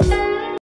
Bye.